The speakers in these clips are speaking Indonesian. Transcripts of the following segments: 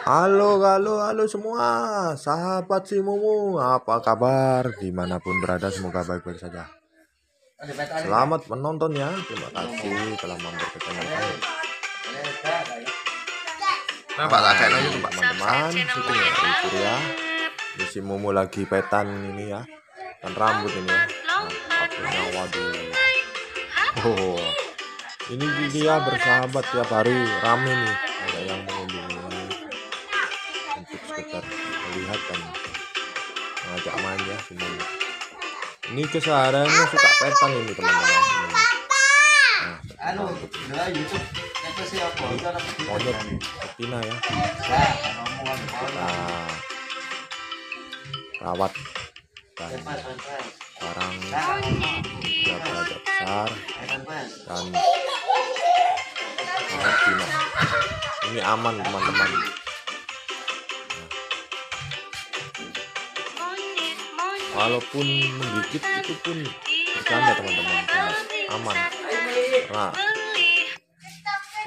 Halo, halo, halo semua, sahabat si Mumu, apa kabar? Di mana pun berada, semoga baik-baik saja. Selamat menonton ya, terima kasih telah mampir ke channel kami. Nah, teman-teman, itu ya. Ini si Mumu lagi petan ini ya, dan rambut ini ya. Nah, waduh. Oh, ini dia bersahabat tiap hari rame nih, ada yang sekedar melihat dan mengajak main ya semuanya. Ini kesehariannya suka petan ini teman-teman. Nah, Anu, nah YouTube. Monyet betina ya. Ya, ngomong Kita rawat dan sekarang sudah beragak besar. Dan sangat jinak. Ini aman teman-teman. Walaupun menggigit itu pun bercanda teman-teman, aman. Karena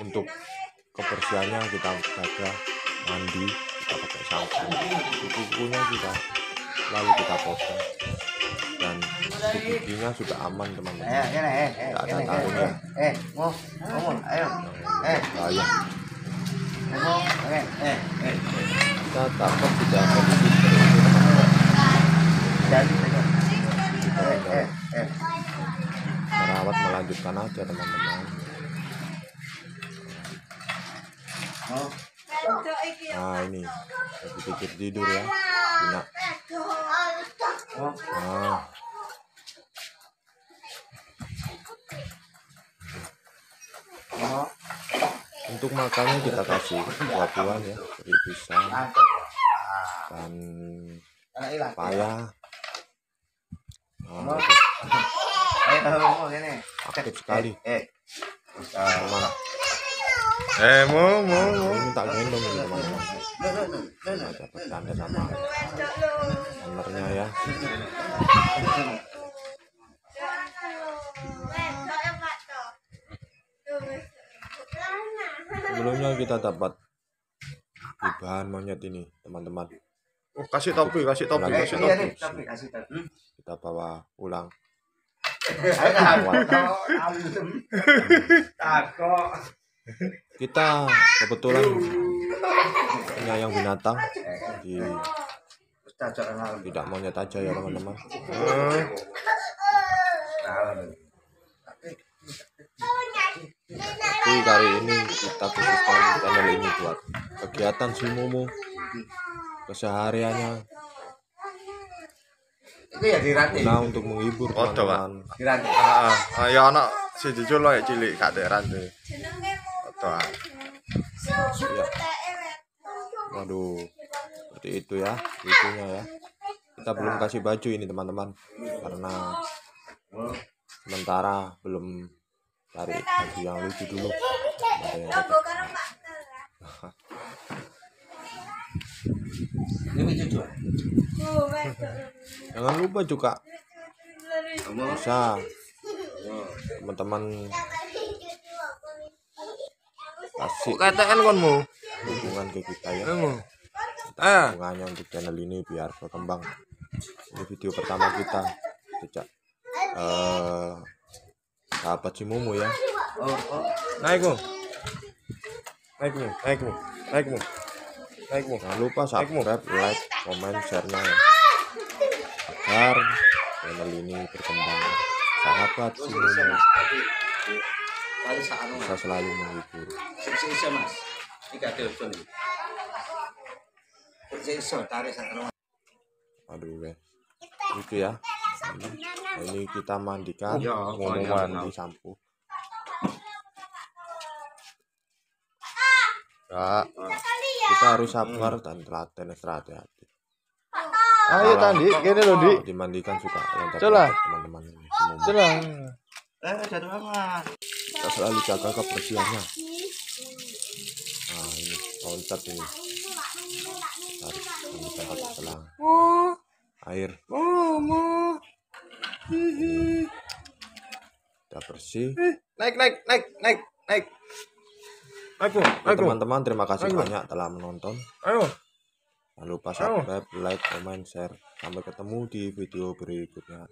untuk kebersihannya kita jaga mandi kita pakai sampo kukunya kita lalu kita potong. Dan giginya sudah aman teman-teman. Eh, ini, eh, eh, Nggak ada taruhnya. eh, eh, mau, ngomong, ayo, eh, bahaya. Ngomong, eh, eh, eh, kita takut sudah kondisi jadi, merawat melanjutkan aja teman-teman. Nah ini. Lagi pikir tidur ya. Nah. Untuk makannya kita kasih buah-buahan ya. Pisang dan paya mau, nah, ayo, ngomong, ini, aktif sekali eh, Ke mana? Eh, mau, mau, mau. Ini tak gendong ini teman-teman. Ada bercanda sama ownernya ya. Sebelumnya kita dapat bahan monyet ini, teman-teman. Oh, kasih topi, kasih topi, eh, kasih iya topi. nih, tapi kasih tahu, Kita bawa pulang. ayo, takut, takut, Kita kebetulan penyayang binatang di tidak monyet aja ya teman-teman. Tapi kali ini kita khususkan channel ini buat kegiatan si Mumu kesehariannya. Itu ya diranti, nah untuk menghibur teman-teman. Diranti, ah ah, ya anak si jujur lah cilik kak Foto, ah. ya waduh seperti itu ya lucunya ya. Kita belum kasih baju ini teman-teman. Karena sementara belum cari baju yang lucu dulu. Ada yang jangan lupa juga bisa teman-teman. Kasih katakan konmu. Dukungan ke kita ya. Ah. dukungannya untuk channel ini biar berkembang. Ini video pertama kita. Sejak eh sahabat si Mumu ya. Oh, oh, naik mu naik mu. Naik mu. Naik mu. Naik mu jangan lupa subscribe like komen share nya ya agar channel ini berkembang. Sahabat sakno, bisa selalu menghibur. Mas, aduh weh. Itu ya. Ini, ini kita mandikan Ya, ngomong ya, mandi ya. sampo ya kita harus sabar dan telaten hati-hati ayo tadi gini loh di dimandikan suka Coba. teman-teman ini semua. Celah eh jatuh amat, kita selalu jaga kebersihannya. Nah ini loncat ini. Tarik mandikan pakai selang. Air oh mau udah bersih. Naik naik naik naik naik Aku, Oke, aku. teman-teman terima kasih Ayo. banyak telah menonton Ayo. jangan lupa Ayo. subscribe like comment share sampai ketemu di video berikutnya